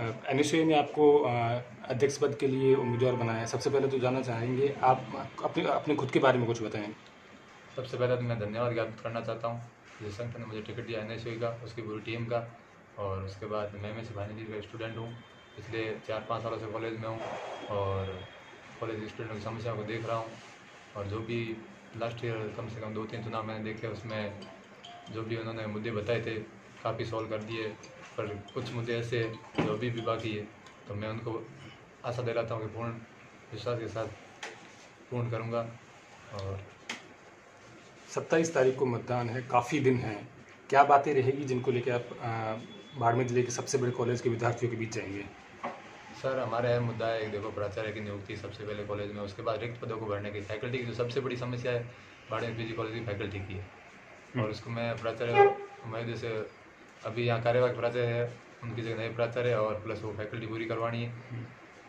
N ने आपको अध्यक्ष पद के लिए उम्मीदवार बनाया। है सबसे पहले तो जानना चाहेंगे, आप अपने अपने खुद के बारे में कुछ बताएँ। सबसे पहले तो मैं धन्यवाद ज्ञापित करना चाहता हूँ। जिस संगठन ने मुझे टिकट दिया एन का, उसकी पूरी टीम का, और उसके बाद मैं में ईयर का स्टूडेंट हूँ। पिछले चार पाँच सालों से कॉलेज में हूँ, और कॉलेज स्टूडेंट की समस्याओं को देख रहा हूँ, और जो भी लास्ट ईयर कम से कम दो तीन चुनाव मैंने देखे, उसमें जो भी उन्होंने मुद्दे बताए थे, काफ़ी सॉल्व कर दिए। पर कुछ मुद्दे ऐसे जो अभी भी बाकी है तो मैं उनको आशा दिलाता हूँ कि पूर्ण विश्वास के साथ पूर्ण करूँगा और सत्ताईस तारीख को मतदान है काफ़ी दिन हैं। क्या बातें रहेगी जिनको लेकर आप बाड़मेर ज़िले के सबसे बड़े कॉलेज के विद्यार्थियों के बीच जाएँगे? सर हमारा अहम मुद्दा है एक देखो प्राचार्य की नियुक्ति सबसे पहले कॉलेज में उसके बाद रिक्त पदों को भरने की फैकल्टी की जो सबसे बड़ी समस्या है बाड़मेर पीजी कॉलेज की फैकल्टी की है। और उसको मैं प्राचार्य मैं जैसे अभी यहाँ कार्यवाहक प्राचार्य है उनकी जगह नए प्राचार्य और प्लस वो फैकल्टी पूरी करवानी है।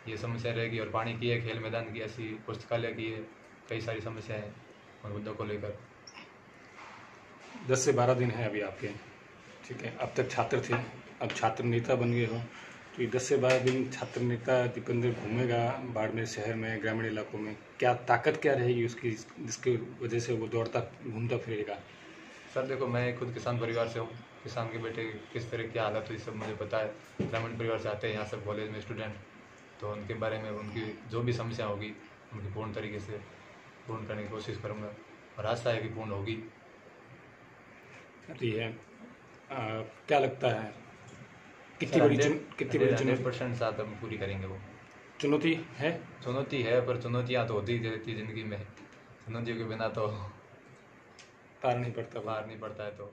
ये समस्या रहेगी और पानी की है खेल मैदान की ऐसी पुस्तकालय की है कई सारी समस्याएँ हैं और मुद्दों को लेकर। दस से बारह दिन है अभी आपके। ठीक है अब तक छात्र थे अब छात्र नेता बन गए हो। तो ये दस से बारह दिन छात्र नेता दीपेंद्र घूमेगा बाड़मेर शहर में ग्रामीण इलाकों में। क्या ताकत क्या रहेगी उसकी जिसकी वजह से वो दौड़ता घूमता फिरेगा? सर देखो मैं खुद किसान परिवार से हूँ। किसान के बेटे किस तरह की हालत हुई सब मुझे पता है। ग्रामीण परिवार से आते हैं यहाँ सब कॉलेज में स्टूडेंट तो उनके बारे में उनकी जो भी समस्या होगी उनकी पूर्ण तरीके से पूर्ण करने की कोशिश करूँगा। और आशा है कि पूर्ण होगी। रही है। आ, क्या लगता है? कितनी बड़ी कितनी बड़ी हंड्रेड चुनौती? परसेंट साथ हम पूरी करेंगे वो। चुनौती है? चुनौती है पर चुनौतियाँ तो होती ही रहती ज़िंदगी में। चुनौतियों के बिना तो पार नहीं पड़ता बाहर नहीं पड़ता है तो।